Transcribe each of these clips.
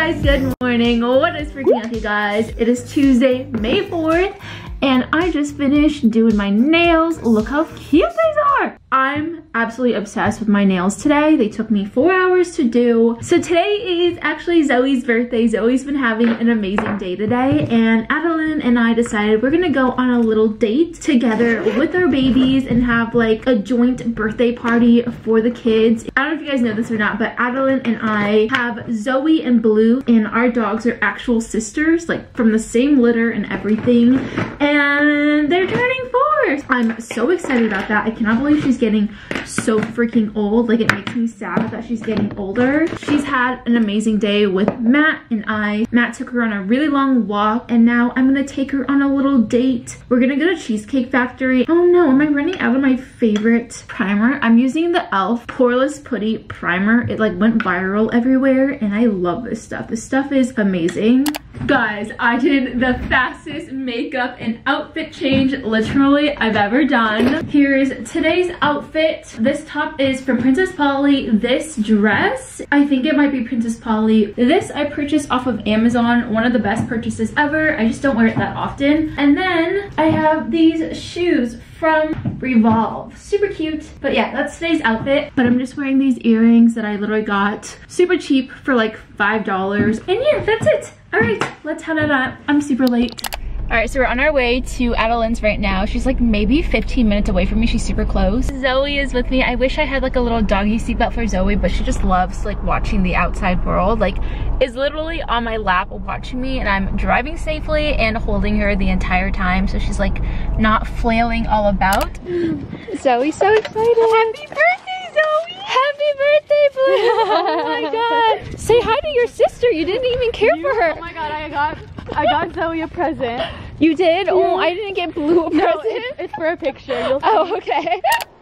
Guys, good morning. Oh, what is freaking up you guys? It is Tuesday, May 4th, and I just finished doing my nails. Look how cute these are. I'm absolutely obsessed with my nails today. They took me four hours to do. So today is actually Zoe's birthday. Zoe's been having an amazing day today and And I decided we're gonna go on a little date together with our babies and have like a joint birthday party for the kids. I don't know if you guys know this or not, but Adelaine and I have Zoe and Blue and our dogs are actual sisters, like from the same litter and everything. And they're turning four. I'm so excited about that. I cannot believe she's getting so freaking old. Like it makes me sad that she's getting older. She's had an amazing day with Matt and I. Matt took her on a really long walk and now I'm gonna take her on a little date. We're gonna go to Cheesecake Factory. Oh no, am I running out of my favorite primer? I'm using the e.l.f. Poreless Putty Primer. It like went viral everywhere and I love this stuff. This stuff is amazing. Guys, I did the fastest makeup and outfit change literally I've ever done. Here is today's outfit. This top is from Princess Polly. This dress, I think it might be Princess Polly. This I purchased off of Amazon. One of the best purchases ever. I just don't wear it that often. And then I have these shoes from Revolve. Super cute. But yeah, that's today's outfit. But I'm just wearing these earrings that I literally got super cheap for like $5. And yeah, that's it. All right, let's head out. I'm super late. All right, so we're on our way to Adelaine's right now. She's like maybe 15 minutes away from me. She's super close. Zoe is with me. I wish I had like a little doggy seatbelt for Zoe, but she just loves like watching the outside world. Like is literally on my lap watching me and I'm driving safely and holding her the entire time. So she's like not flailing all about. Zoe's so excited. Happy birthday, Zoe. Happy birthday, Blue. oh my God. Say hi to your sister. You didn't even care You- for her. Oh my god, I got I got Zoe a present. You did? Oh, I didn't get Blue a No, present. it's, it's for a picture. You'll oh, see. Oh, okay.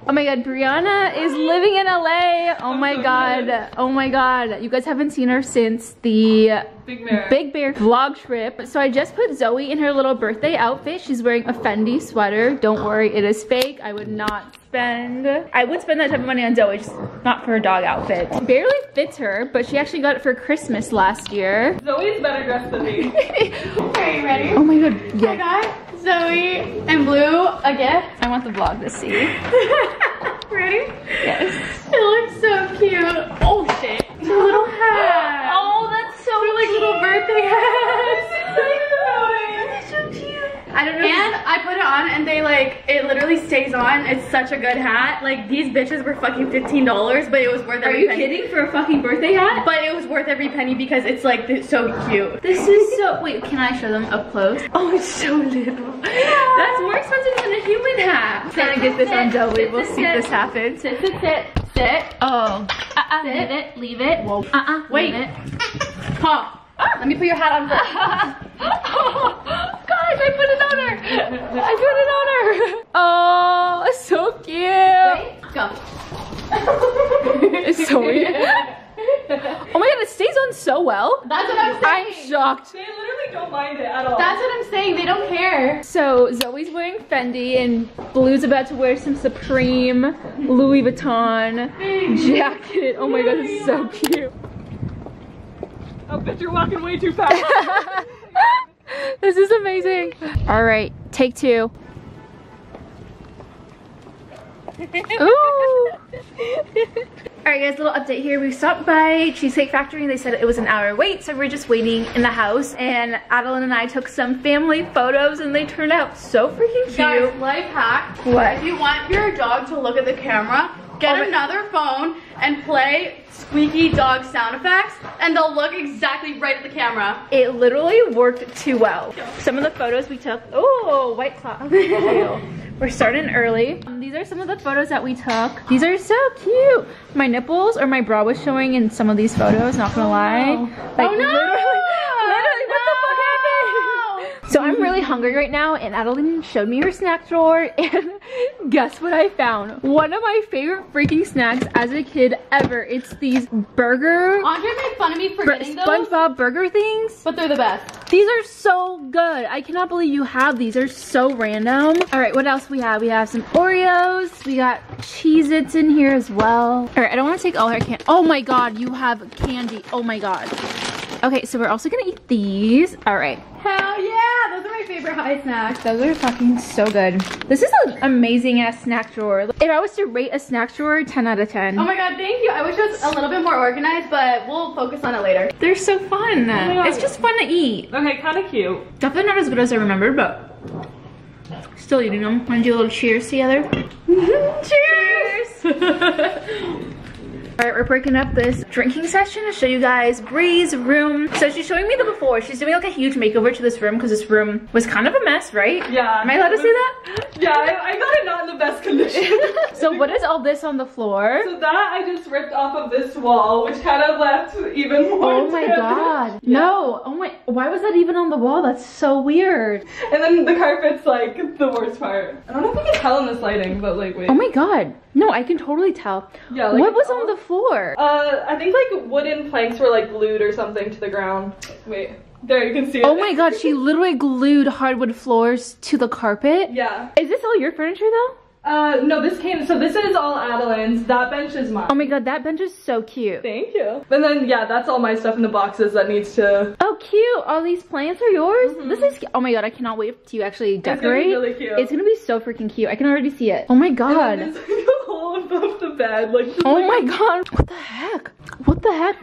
Oh my god, Brianna is living in LA. Oh my god. Oh my god. You guys haven't seen her since the Big Bear. Big Bear vlog trip. So I just put Zoe in her little birthday outfit. She's wearing a Fendi sweater. Don't worry, it is fake. I would not spend, I would spend that type of money on Zoe, just not for a dog outfit. Barely fits her, but she actually got it for Christmas last year. Zoe's better dressed than me. Are you ready? Oh my god, I got Zoe and Blue a gift. I want the vlog to see. ready? Yes. It looks so cute. Oh shit. It's a little hat. Oh, that's so They're like little birthday hats. so cute. I don't know. And I put it on and they like, it literally stays on. It's such a good hat. Like these bitches were fucking $15, but it was worth Are every you penny. kidding for a fucking birthday hat? But it was worth every penny because it's like so cute. This is so, wait, can I show them up close? Oh, it's so little. That's more expensive than a human hat. I'm gonna get this on Zoe, we'll see if this happens. Sit, sit, sit, sit. Oh, uh-uh, Sit. leave it, leave it. Whoa. Uh-uh, Wait. leave it. Pop. Let me put your hat on first. It's. Oh my god, it stays on so well. That's what I'm saying. I'm shocked. They literally don't mind it at all. That's what I'm saying. They don't care. So Zoe's wearing Fendi and Blue's about to wear some Supreme Louis Vuitton jacket. Oh my god, it's so cute. oh, bitch, you're walking way too fast. this is amazing. All right, take two. Ooh. All right, guys, little update here. We stopped by Cheesecake Factory and they said it was an hour wait, so we're just waiting in the house. And Adelaine and I took some family photos and they turned out so freaking cute. Guys, life hack. What? If you want your dog to look at the camera, get Oh another phone and play squeaky dog sound effects, and they'll look exactly right at the camera. It literally worked too well. Some of the photos we took, oh, white cloud. We're starting early. Um, these are some of the photos that we took. These are so cute. My nipples or my bra was showing in some of these photos, not gonna lie. Like, Oh, no! Literally, literally, what the fuck happened? So I'm really hungry right now and Adelaine showed me her snack drawer and guess what I found? One of my favorite freaking snacks as a kid ever. It's these burger, Andre made fun of me for bur- getting those, SpongeBob burger things. but they're the best. These are so good. I cannot believe you have these. They're so random. All right, what else we have? We have some Oreos. We got Cheez-Its in here as well. All right, I don't want to take all her candy. Oh my God, you have candy. Oh my God. Okay, so we're also gonna eat these. All right. Hell yeah, those are my favorite high snacks. Those are fucking so good. This is an amazing ass snack drawer. If I was to rate a snack drawer, 10 out of 10. Oh my god, thank you. I wish it was a little bit more organized, but we'll focus on it later. They're so fun. Oh god. it's just fun to eat. Okay, kind of cute. Definitely not as good as I remembered, but still eating them. Wanna do a little cheers together? cheers! All right, we're breaking up this drinking session to show you guys Bree's room. So she's showing me the before. She's doing like a huge makeover to this room because this room was kind of a mess, right? Yeah. Am I allowed to say that? Yeah, I, I got it not in the best condition. So what is all this on the floor? so that I just ripped off of this wall, which kind of left even more. Oh my damage. god. No. Oh my, why was that even on the wall? That's so weird. And then the carpet's like the worst part. I don't know if you can tell in this lighting, but like wait. Oh my god. No, I can totally tell. Yeah, like what was on the Uh, I think like wooden planks were like glued or something to the ground. Wait, there you can see it. Oh my god, she literally glued hardwood floors to the carpet. Yeah. Is this all your furniture though? Uh, no, this came. So this is all Adelaine's. That bench is mine. Oh my god, that bench is so cute. Thank you. And then yeah, that's all my stuff in the boxes that needs to. Oh, cute. All these plants are yours? This is, oh my god, I cannot wait to actually gonna be decorate. really cute. It's gonna be so freaking cute. I can already see it. Oh my god. above the bed, like. Oh like- my god. What the heck? What the heck?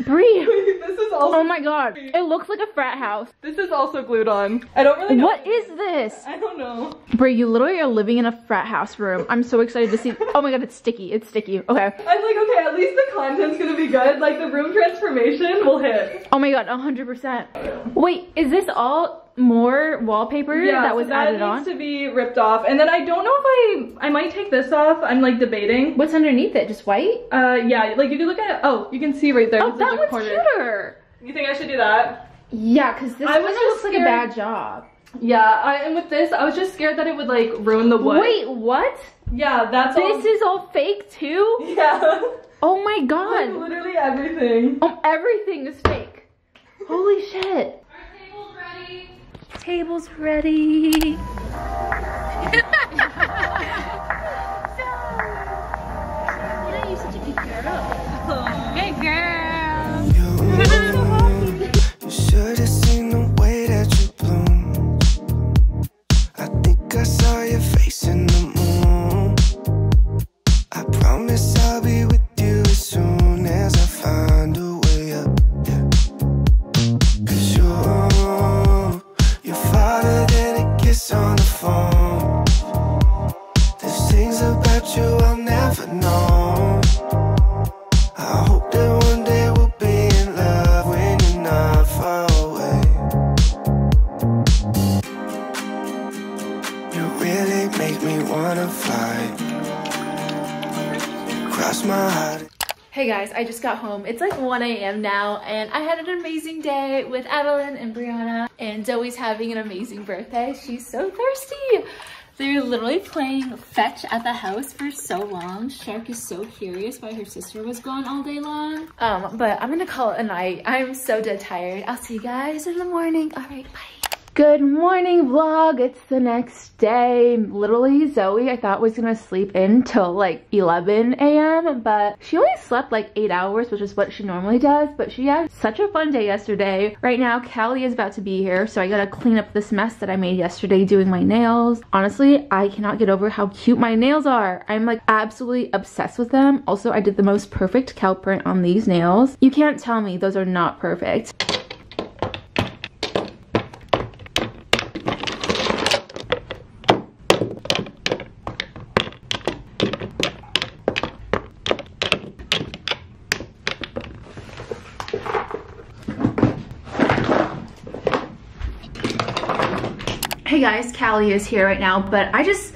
Brie. this is also. Oh my god. It looks like a frat house. This is also glued on. I don't really know. What is this? I don't know. Brie, you literally are living in a frat house room. I'm so excited to see. Oh my god, it's sticky. It's sticky. Okay. I'm like, okay, at least the content's gonna be good. Like the room transformation will hit. Oh my god, 100%. Wait, is this all more wallpaper yeah, that was so that added needs on? to be ripped off. And then I don't know if I I might take this off. I'm like debating. What's underneath it? Just white? Uh yeah, like you can look at it. oh, you can see right there. Oh, that one's corner. cuter. You think I should do that? Yeah, because this I was looks just like a bad job. Yeah, I, and with this, I was just scared that it would like ruin the wood. Wait, what? Yeah, that's all. This is all fake too? Yeah. Oh my like god. literally everything. Oh, everything is fake. Holy shit. Table's ready. make me wanna fly. Cross my heart. Hey guys, I just got home. It's like 1 a.m. now, and I had an amazing day with Adelaine and Brianna, and Zoe's having an amazing birthday. She's so thirsty. They're literally playing fetch at the house for so long. Shark is so curious why her sister was gone all day long. Um, but I'm gonna call it a night. I'm so dead tired. I'll see you guys in the morning. All right, bye. Good morning vlog. It's the next day. Literally Zoe I thought was gonna sleep in till like 11 a.m. but she only slept like 8 hours which is what she normally does but she had such a fun day yesterday. Right now Callie is about to be here so I gotta clean up this mess that I made yesterday doing my nails. Honestly I cannot get over how cute my nails are. I'm like absolutely obsessed with them. Also I did the most perfect cow print on these nails. You can't tell me those are not perfect. Hey guys, Callie is here right now, but I just,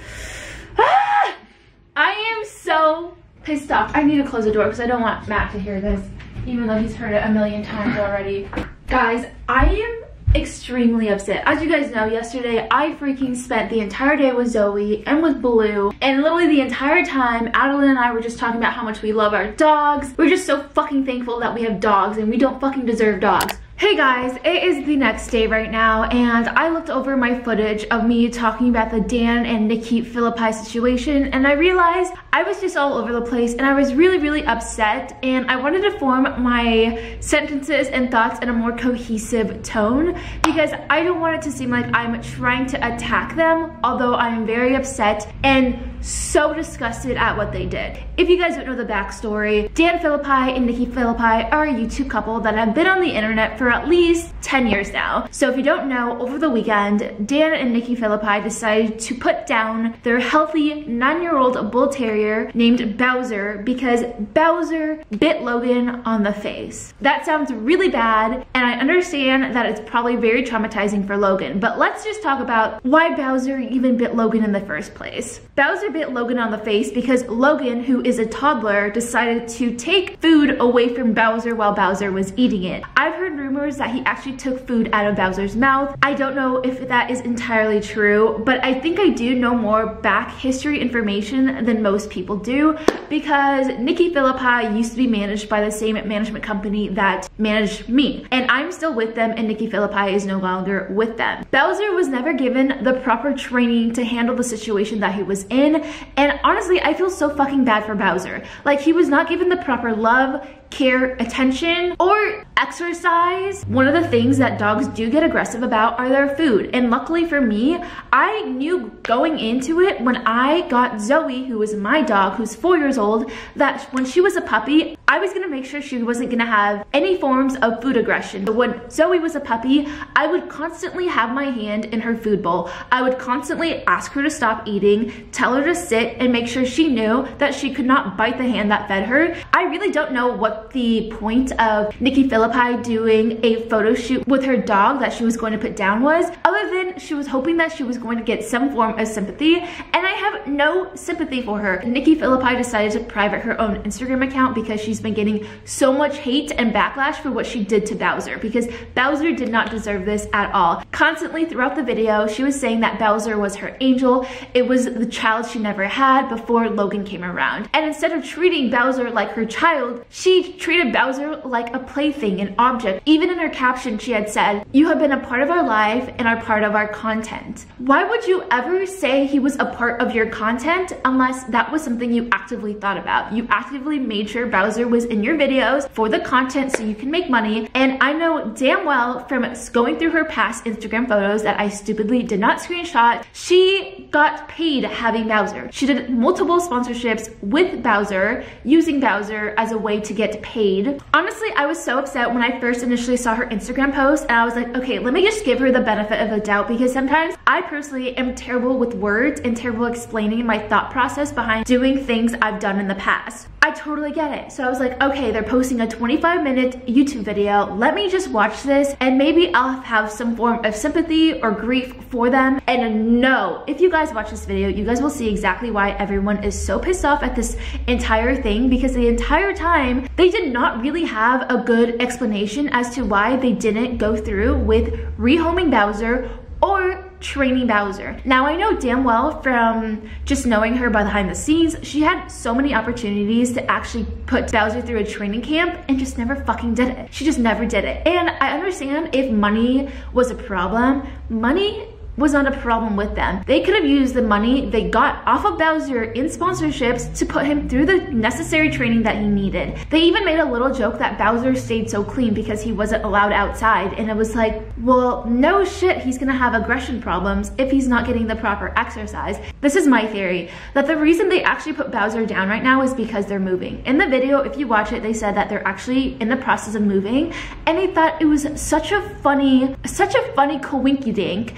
ah, I am so pissed off. I need to close the door because I don't want Matt to hear this, even though he's heard it a million times already. Guys, I am extremely upset. As you guys know, yesterday I freaking spent the entire day with Zoe and with Blue, and literally the entire time, Adelaine and I were just talking about how much we love our dogs. We're just so fucking thankful that we have dogs, and we don't fucking deserve dogs. Hey guys, it is the next day right now and I looked over my footage of me talking about the Dan and Nikki Phillippi situation and I realized I was just all over the place and I was really, really upset and I wanted to form my sentences and thoughts in a more cohesive tone because I don't want it to seem like I'm trying to attack them, although I'm very upset and so disgusted at what they did. If you guys don't know the backstory, Dan Phillippi and Nikki Phillippi are a YouTube couple that have been on the internet for at least 10 years now. So if you don't know, over the weekend, Dan and Nikki Phillippi decided to put down their healthy nine-year-old bull terrier named Bowser because Bowser bit Logan on the face. That sounds really bad, and I understand that it's probably very traumatizing for Logan, but let's just talk about why Bowser even bit Logan in the first place. Bowser bit Logan on the face because Logan, who is a toddler, decided to take food away from Bowser while Bowser was eating it. I've heard rumors that he actually took food out of Bowser's mouth. I don't know if that is entirely true, but I think I do know more back history information than most people do because Nikki Phillippi used to be managed by the same management company that managed me. And I'm still with them and Nikki Phillippi is no longer with them. Bowser was never given the proper training to handle the situation that he was in. And honestly, I feel so fucking bad for Bowser. Like he was not given the proper love, care, attention, or exercise. One of the things that dogs do get aggressive about are their food. And luckily for me, I knew going into it when I got Zoe, who was my dog, who's four years old, that when she was a puppy, I was gonna make sure she wasn't gonna have any forms of food aggression. But when Zoe was a puppy, I would constantly have my hand in her food bowl. I would constantly ask her to stop eating, tell her to sit, and make sure she knew that she could not bite the hand that fed her. I really don't know what the point of Nikki Phillippi doing a photo shoot with her dog that she was going to put down was, other than she was hoping that she was going to get some form of sympathy, and I have no sympathy for her. Nikki Phillippi decided to private her own Instagram account because she's been getting so much hate and backlash for what she did to Bowser because Bowser did not deserve this at all. Constantly throughout the video, she was saying that Bowser was her angel. It was the child she never had before Logan came around. And instead of treating Bowser like her child, she treated Bowser like a plaything, an object. Even in her caption, she had said, you have been a part of our life and are part of our content. Why would you ever say he was a part of your content unless that was something you actively thought about? You actively made sure Bowser was in your videos for the content so you can make money. And I know damn well from going through her past Instagram photos that I stupidly did not screenshot, she got paid having Bowser. She did multiple sponsorships with Bowser, using Bowser as a way to paid. Honestly, I was so upset when I first initially saw her Instagram post and I was like, okay, let me just give her the benefit of the doubt because sometimes I personally am terrible with words and terrible explaining my thought process behind doing things I've done in the past. I totally get it. So I was like, okay, they're posting a 25 minute YouTube video. Let me just watch this and maybe I'll have some form of sympathy or grief for them. And no, if you guys watch this video, you guys will see exactly why everyone is so pissed off at this entire thing because the entire time they did not really have a good explanation as to why they didn't go through with rehoming Bowser or training Bowser. Now I know damn well from just knowing her by behind the scenes, she had so many opportunities to actually put Bowser through a training camp and just never fucking did it. She just never did it. And I understand if money was a problem, money was not a problem with them. They could have used the money they got off of Bowser in sponsorships to put him through the necessary training that he needed. They even made a little joke that Bowser stayed so clean because he wasn't allowed outside and it was like, well, no shit, he's gonna have aggression problems if he's not getting the proper exercise. This is my theory, that the reason they actually put Bowser down right now is because they're moving. In the video, if you watch it, they said that they're actually in the process of moving and they thought it was such a funny, such a funny coinky dink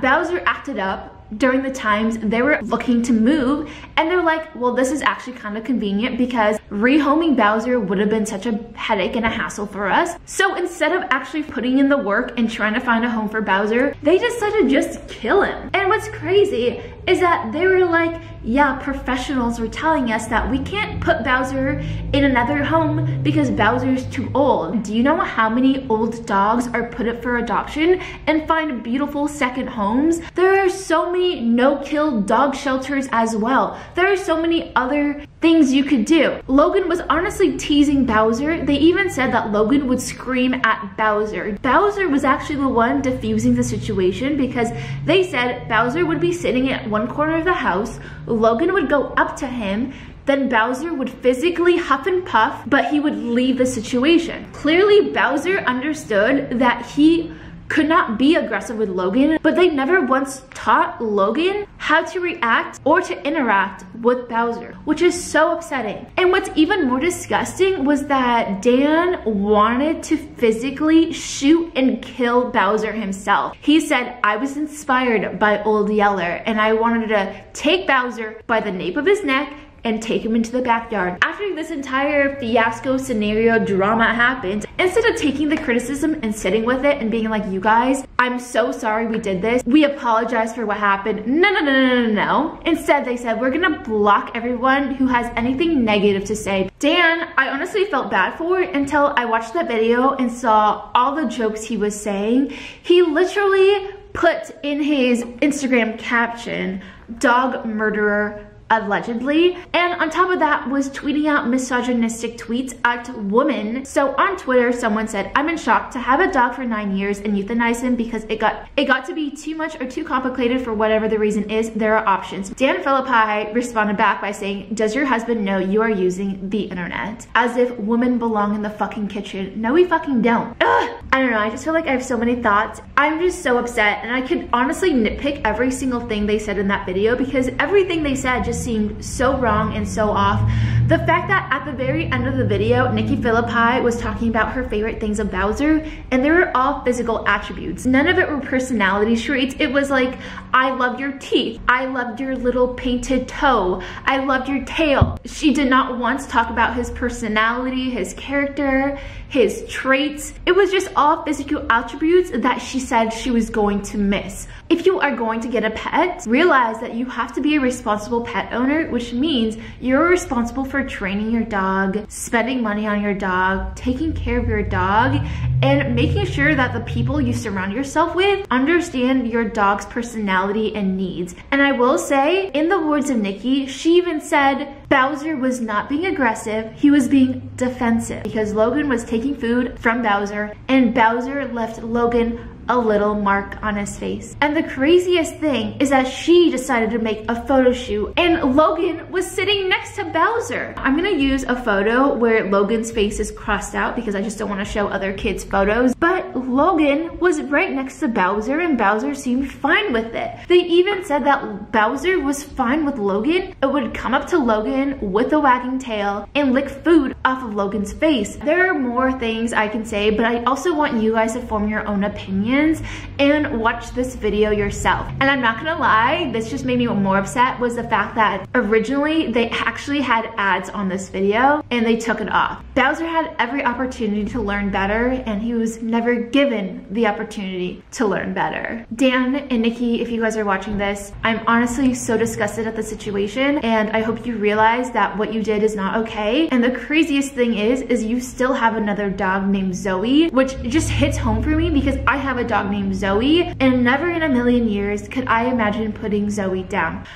Bowser acted up during the times they were looking to move and they're like well this is actually kind of convenient because rehoming Bowser would have been such a headache and a hassle for us. So instead of actually putting in the work and trying to find a home for Bowser they decided to just kill him. And what's crazy is that they were like yeah professionals were telling us that we can't put Bowser in another home because Bowser's too old do you know how many old dogs are put up for adoption and find beautiful second homes there are so many no-kill dog shelters as well. There are so many other things you could do. Logan was honestly teasing Bowser. They even said that Logan would scream at Bowser. Bowser was actually the one diffusing the situation because they said Bowser would be sitting at one corner of the house, Logan would go up to him, then Bowser would physically huff and puff, but he would leave the situation. Clearly, Bowser understood that he could not be aggressive with Logan, but they never once taught Logan how to react or to interact with Bowser, which is so upsetting. And what's even more disgusting was that Dan wanted to physically shoot and kill Bowser himself. He said, I was inspired by Old Yeller and I wanted to take Bowser by the nape of his neck and take him into the backyard. After this entire fiasco scenario drama happened, instead of taking the criticism and sitting with it and being like, you guys, I'm so sorry we did this. We apologize for what happened. No, no, no, no, no, no. Instead, they said, we're gonna block everyone who has anything negative to say. Dan, I honestly felt bad for until I watched that video and saw all the jokes he was saying. He literally put in his Instagram caption, dog murderer allegedly. And on top of that was tweeting out misogynistic tweets at women. So on Twitter, someone said, I'm in shock to have a dog for nine years and euthanize him because it got it got to be too much or too complicated for whatever the reason is. There are options. Dan Phillippi responded back by saying, does your husband know you are using the internet? As if women belong in the fucking kitchen. No, we fucking don't. Ugh. I don't know. I just feel like I have so many thoughts. I'm just so upset and I could honestly nitpick every single thing they said in that video because everything they said just seemed so wrong and so off. The fact that at the very end of the video, Nikki Phillippi was talking about her favorite things of Bowser, and they were all physical attributes. None of it were personality traits. It was like, I love your teeth. I loved your little painted toe. I loved your tail. She did not once talk about his personality, his character, his traits. It was just all physical attributes that she said she was going to miss. If you are going to get a pet, realize that you have to be a responsible pet owner, which means you're responsible for training your dog, spending money on your dog, taking care of your dog, and making sure that the people you surround yourself with understand your dog's personality and needs. And I will say, in the words of Nikki, she even said Bowser was not being aggressive, he was being defensive because Logan was taking food from Bowser and Bowser left Logan a little mark on his face. And the craziest thing is that she decided to make a photo shoot and Logan was sitting next to Bowser. I'm gonna use a photo where Logan's face is crossed out because I just don't wanna show other kids photos. But Logan was right next to Bowser and Bowser seemed fine with it. They even said that Bowser was fine with Logan. It would come up to Logan with a wagging tail and lick food off of Logan's face. There are more things I can say, but I also want you guys to form your own opinion opinions and watch this video yourself. And I'm not gonna lie, this just made me more upset was the fact that originally they actually had ads on this video and they took it off. Bowser had every opportunity to learn better and he was never given the opportunity to learn better. Dan and Nikki, if you guys are watching this, I'm honestly so disgusted at the situation and I hope you realize that what you did is not okay. And the craziest thing is, is you still have another dog named Zoe, which just hits home for me because I have a a dog named Zoe, and never in a million years could I imagine putting Zoe down.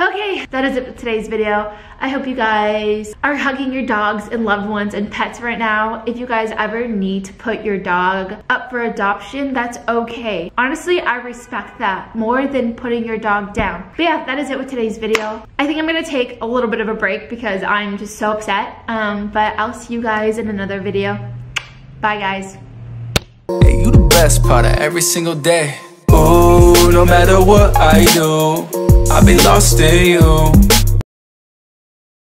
Okay, that is it for today's video. I hope you guys are hugging your dogs and loved ones and pets right now. If you guys ever need to put your dog up for adoption, that's okay. Honestly, I respect that more than putting your dog down. But yeah, that is it with today's video. I think I'm gonna take a little bit of a break because I'm just so upset. Um, but I'll see you guys in another video. Bye guys. Hey, best part of every single day. Ooh, no matter what I do, I've been lost in you.